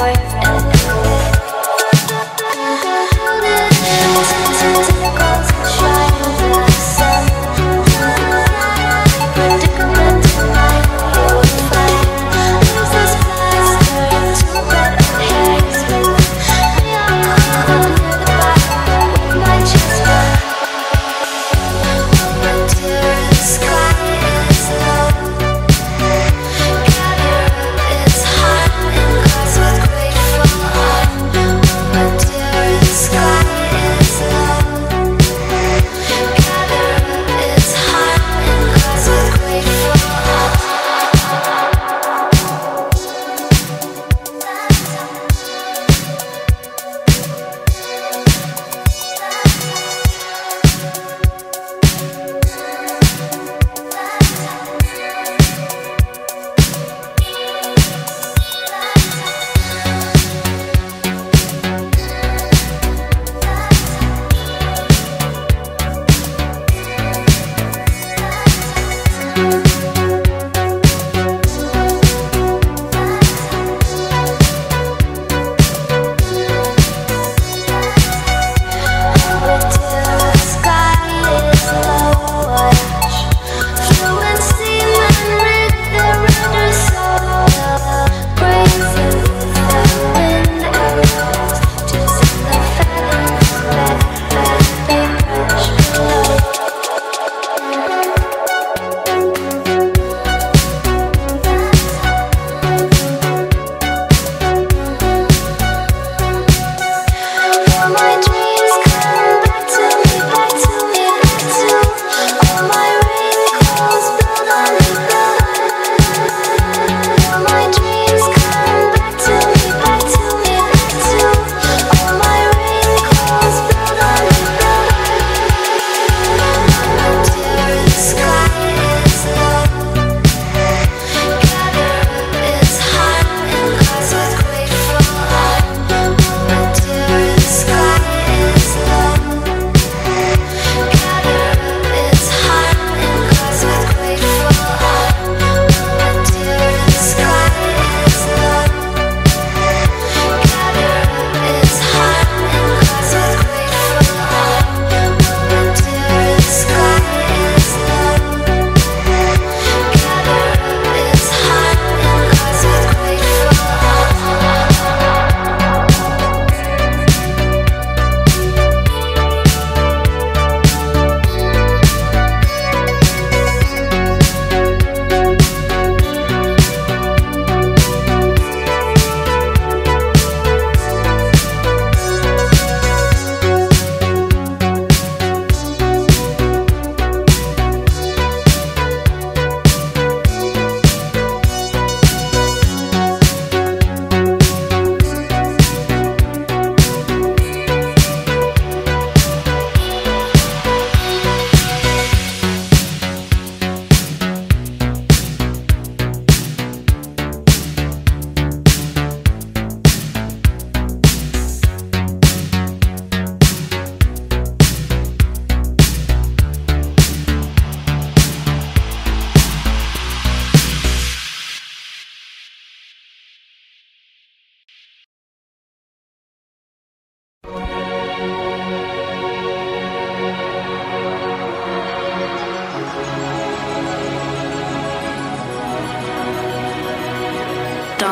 thôi.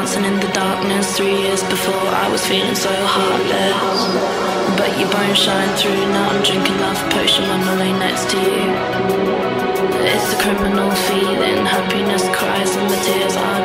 Dancing in the darkness three years before I was feeling so heartless. But your bones shine through. Now I'm drinking love potion when I lay next to you. It's a criminal feeling. Happiness cries and the tears are